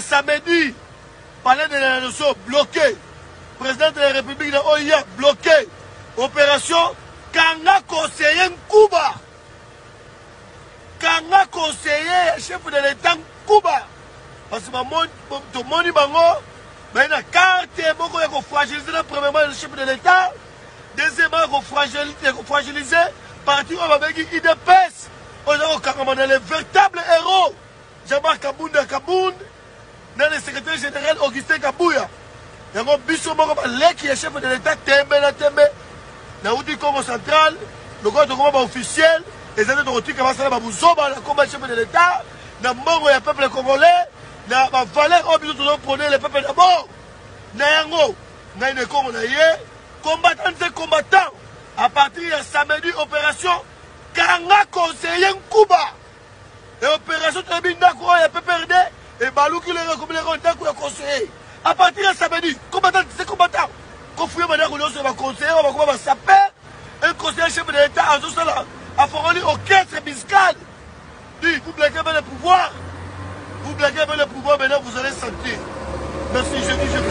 samedi palais de la nation bloqué. Président de la république na oya bloqué. Opération kanga conseiller nkuba. Kanga conseiller chef de l'état nkuba. Parce que tomoni bango baye na carte ya kofragilize na premièrement le chef de l'état. Deuxièmement ya kofragilize parti oyo babengi idps oyo eza kokangama na le véritable héros. Jabar kabunda kabund na le secrétaire général augustin kabuya? Yango biso moko baleki ya chef de l'état tembe na tembe. Nauti congo central lokola tokoma baofficiel eza te tokotika basala babuzoba na komba chef de l'état na mbongo ya peuple congolais na bavaleur oyo biso tozopone le peuple d'abord na yango ngai na ekongo na ye combattant te combattant à partir ya samedi opération kanga conseiller nkuba ekomi lelo ndako ya conseiller. À partir ya samedi combattant te combattant. Kofuye bandako nyonso ya baconseiller oyo bakoma basaper un conseiller chef de l'état azosala afongoli orchestre musical dit vous blaguez bien le pouvoir. Vous blaguez bien le pouvoir maintenant vous allez sentir. Merci je dis je